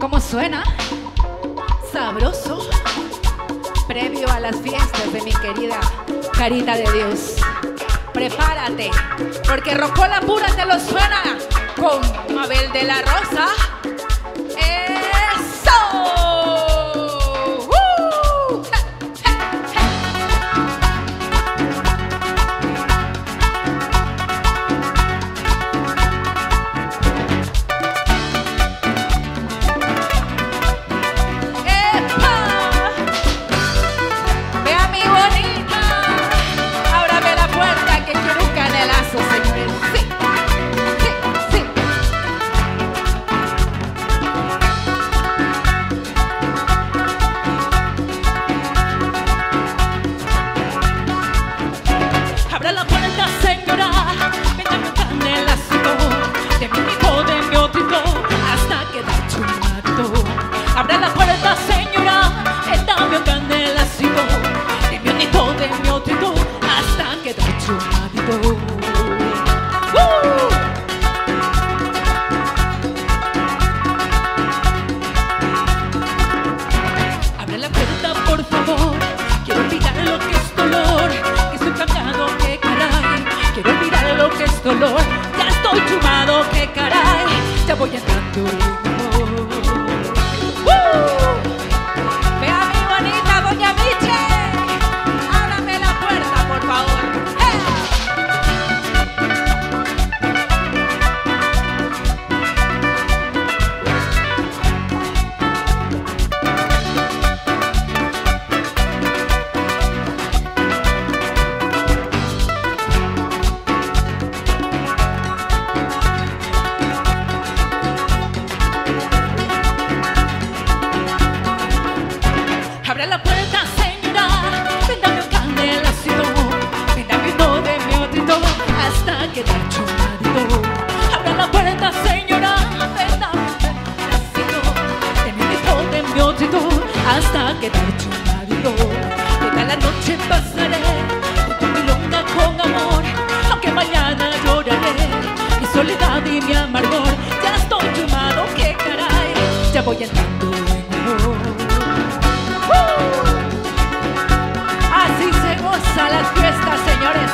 ¿Cómo suena? Sabroso. Previo a las fiestas de mi querida Carita de Dios. Prepárate, porque Rocola Pura te lo suena con Mabel de la Rosa. boquetando quedar chumadito. Toda la noche pasaré con mi longa con amor. Aunque mañana lloraré mi soledad y mi amargor. Ya estoy chumado, que caray. Ya voy entrando en amor. Así se goza las fiestas, señores.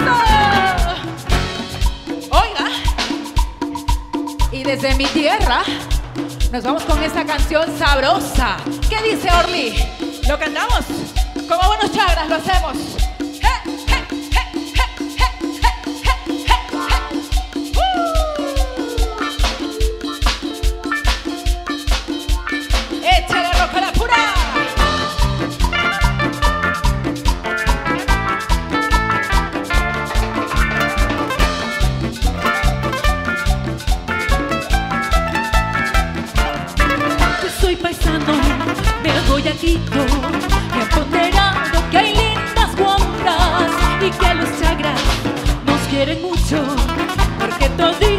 ¡Eso! Oiga, y desde mi tierra nos vamos con esta canción sabrosa. ¿Qué dice Orly? ¿Lo cantamos? Como buenos chagras lo hacemos. Voy a Quito Me ponderado que hay lindas guambras Y que los chagras nos quieren mucho Porque toditos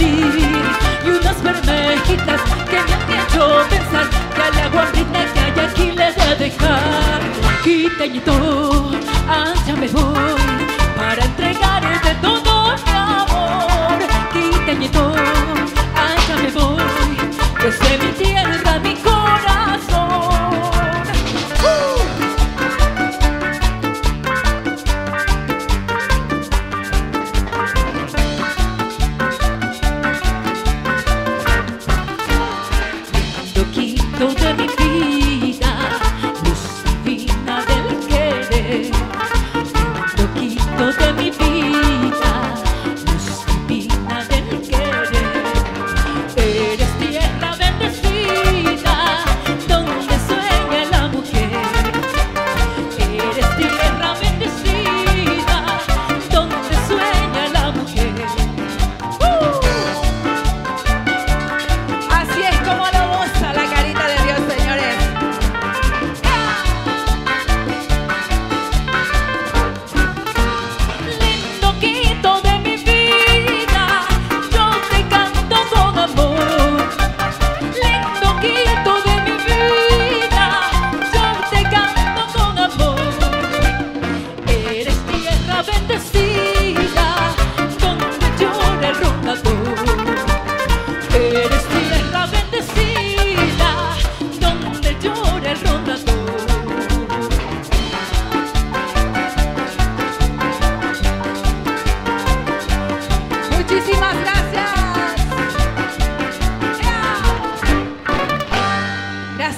y unas bermejitas que me han hecho pensar que a la guambrita que hay aquí le de dejar. Quiteñito, allá me voy para entregar el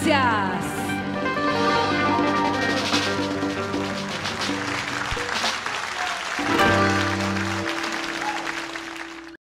Gracias.